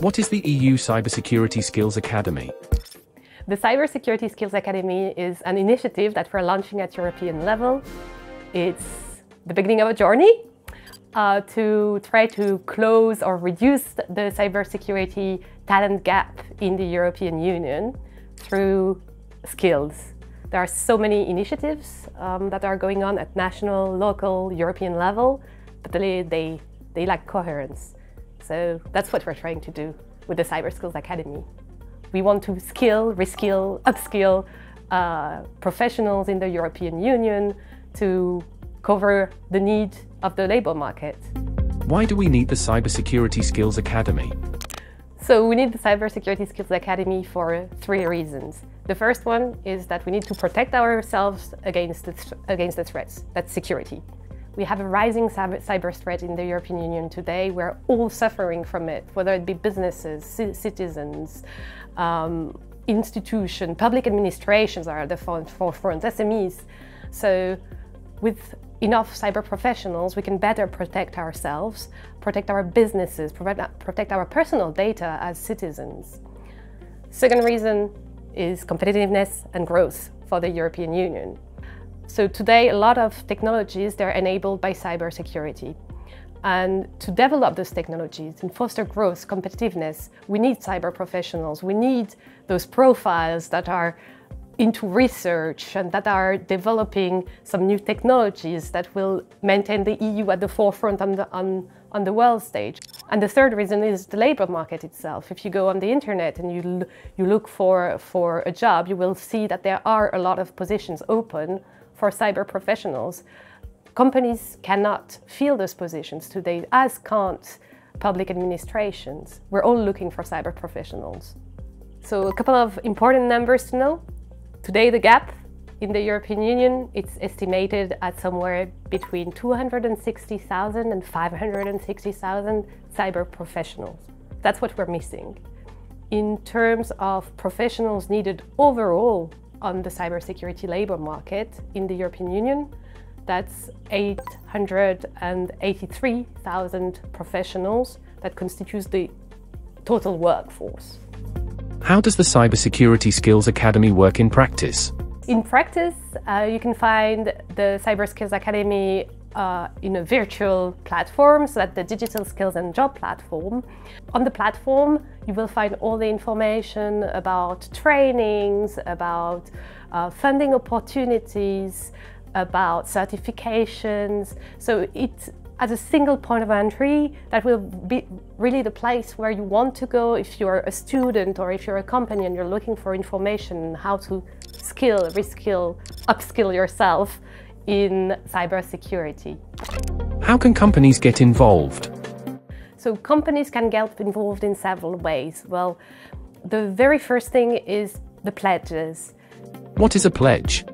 What is the EU Cybersecurity Skills Academy? The Cybersecurity Skills Academy is an initiative that we're launching at European level. It's the beginning of a journey uh, to try to close or reduce the cybersecurity talent gap in the European Union through skills. There are so many initiatives um, that are going on at national, local, European level, but they, they, they lack coherence. So that's what we're trying to do with the Cyber Skills Academy. We want to skill, reskill, upskill uh, professionals in the European Union to cover the need of the labour market. Why do we need the Cybersecurity Skills Academy? So we need the Cybersecurity Skills Academy for three reasons. The first one is that we need to protect ourselves against the, against the threats, that's security. We have a rising cyber threat in the European Union today. We're all suffering from it, whether it be businesses, citizens, um, institutions, public administrations are at the forefront, SMEs. So with enough cyber professionals, we can better protect ourselves, protect our businesses, protect our personal data as citizens. Second reason is competitiveness and growth for the European Union. So today, a lot of technologies, they're enabled by cybersecurity. And to develop those technologies and foster growth, competitiveness, we need cyber professionals. We need those profiles that are into research and that are developing some new technologies that will maintain the EU at the forefront on the, on, on the world stage. And the third reason is the labor market itself. If you go on the internet and you, you look for, for a job, you will see that there are a lot of positions open for cyber professionals. Companies cannot fill those positions today, as can't public administrations. We're all looking for cyber professionals. So a couple of important numbers to know. Today, the gap in the European Union, it's estimated at somewhere between 260,000 and 560,000 cyber professionals. That's what we're missing. In terms of professionals needed overall on the cybersecurity labor market in the European Union, that's 883,000 professionals that constitutes the total workforce. How does the Cybersecurity Skills Academy work in practice? In practice, uh, you can find the Cyber Skills Academy uh, in a virtual platform, so that the Digital Skills and Job platform. On the platform, you will find all the information about trainings, about uh, funding opportunities, about certifications. So it as a single point of entry that will be really the place where you want to go if you're a student or if you're a company and you're looking for information how to skill, reskill, upskill yourself in cybersecurity. How can companies get involved? So companies can get involved in several ways. Well, the very first thing is the pledges. What is a pledge?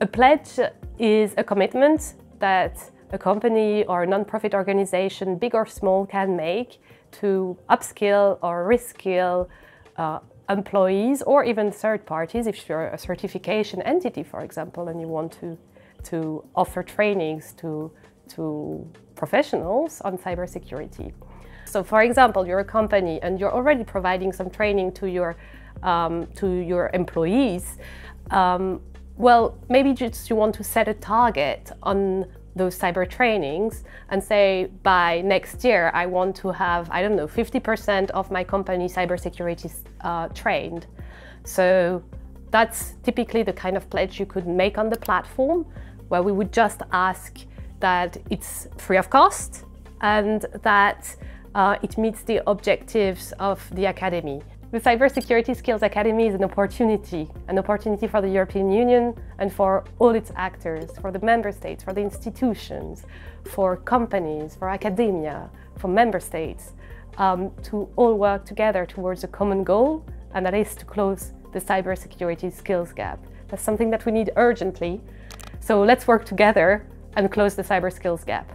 A pledge is a commitment that a company or a non-profit organization, big or small, can make to upskill or reskill uh, employees or even third parties if you're a certification entity, for example, and you want to, to offer trainings to, to professionals on cybersecurity. So for example, you're a company and you're already providing some training to your, um, to your employees. Um, well, maybe just you want to set a target on those cyber trainings and say by next year I want to have, I don't know, 50% of my company cybersecurity uh, trained. So that's typically the kind of pledge you could make on the platform where we would just ask that it's free of cost and that uh, it meets the objectives of the Academy. The Cybersecurity Skills Academy is an opportunity, an opportunity for the European Union and for all its actors, for the member states, for the institutions, for companies, for academia, for member states, um, to all work together towards a common goal, and that is to close the cybersecurity skills gap. That's something that we need urgently. So let's work together and close the cyber skills gap.